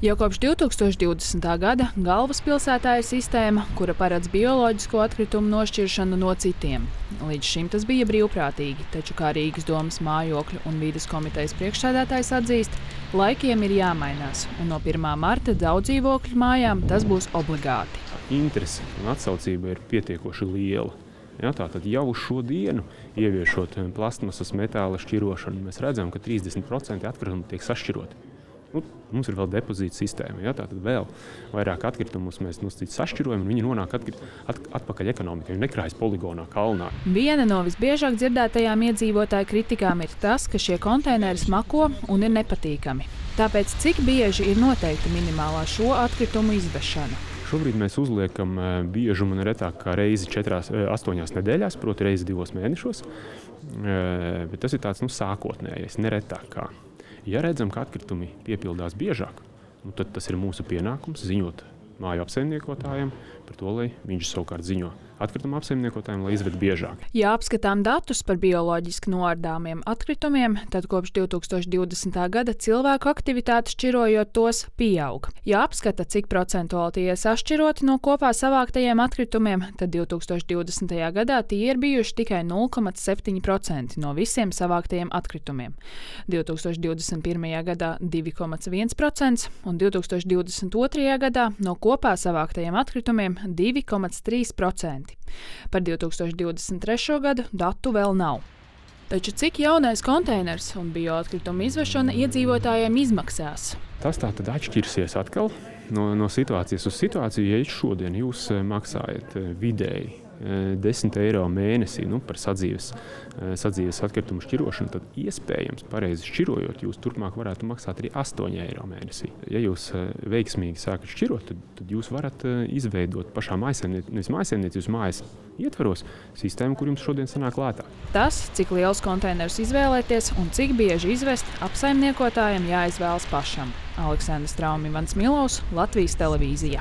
Jau kopš 2020. gada galvaspilsētā ir sistēma, kura paredz bioloģisko atkritumu nošķiršanu no citiem. Līdz šim tas bija brīvprātīgi, taču kā Rīgas domas mājokļu un vīdes komitejas priekšsēdētājs atzīst, laikiem ir jāmainās, un no 1. marta daudz dzīvokļu mājām tas būs obligāti. Interese un atsaucība ir pietiekoši liela. Ja, Tātad jau uz šo dienu, ieviešot plasmasas metāla šķirošanu, mēs redzam, ka 30% atkritumu tiek sašķiroti. Nu, mums ir vēl depozīta sistēma. Ja, tad vēl vairāk atkritumus mēs nu, sašķirojam, un viņi nonāk atkrit, at, atpakaļ ekonomikai. Viņi nekrājas poligonā, kalnā. Viena no visbiežāk dzirdētajām iedzīvotāju kritikām ir tas, ka šie konteineri smako un ir nepatīkami. Tāpēc cik bieži ir noteikta minimālā šo atkritumu izvešana? Šobrīd mēs uzliekam eh, biežumu ne retāk kā reizi četrās, eh, astoņās nedēļās, proti, reizi divos mēnešos. Eh, bet tas ir tāds nu, sākotnējais, neretāk. Ja redzam, ka atkritumi piepildās biežāk, nu, tad tas ir mūsu pienākums ziņot māju apsaimniekotājiem par to, lai viņš savukārt ziņo atkrituma apsaimniekotājiem, lai izved biežāk. Ja apskatām datus par bioloģiski noārdāmiem atkritumiem, tad kopš 2020. gada cilvēku aktivitāte šķirojot tos pieaug. Ja apskata, cik procentuāli tie ir sašķiroti no kopā savāktajiem atkritumiem, tad 2020. gadā tie ir bijuši tikai 0,7% no visiem savāktajiem atkritumiem. 2021. gadā 2,1% un 2022. gadā no kopā savāktajiem atkritumiem 2,3%. Par 2023. gadu datu vēl nav. Taču cik jaunais konteiners un bioatkritumu izvešana iedzīvotājiem izmaksās? Tas tā tad atšķirsies atkal no, no situācijas uz situāciju. Ja šodien jūs eh, maksājat eh, vidēji 10 eh, eiro mēnesī nu, par sadzīves, eh, sadzīves atkritumu šķirošanu, tad iespējams, pareizi šķirojot, jūs turpmāk varētu maksāt arī 8 eiro mēnesī. Ja jūs eh, veiksmīgi sākat šķirot, tad, tad jūs varat izveidot pašā mājasēmniecības mājas ietvaros sistēmu, kur jums šodien sanāk lētāk. Tas, cik liels konteinerus izvēlēties un cik bieži izvest, apsaimniekotājiem jāizvēlas pašam. Aleksandrs Traumi, Ivans Milovs, Latvijas televīzijā.